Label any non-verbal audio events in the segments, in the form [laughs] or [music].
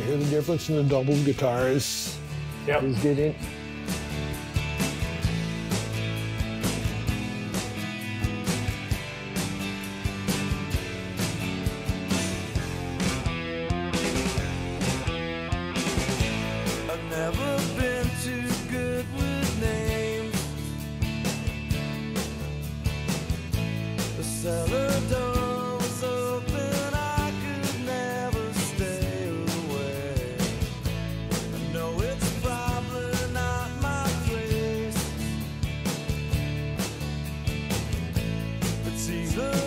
You hear the difference in the double guitars. Yep. He's getting I've It's either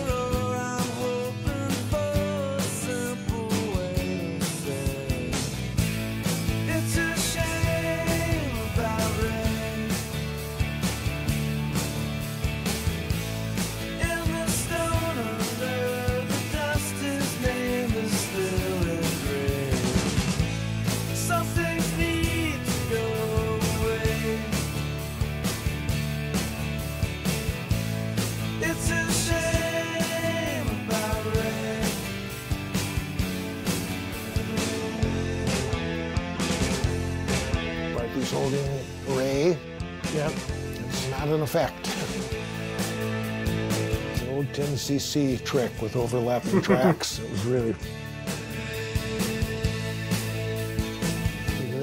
he's holding Ray. Yep. It's not an effect. It's an old 10cc trick with overlapping [laughs] tracks. It was really. [laughs]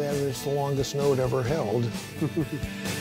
That it's the longest note ever held. [laughs]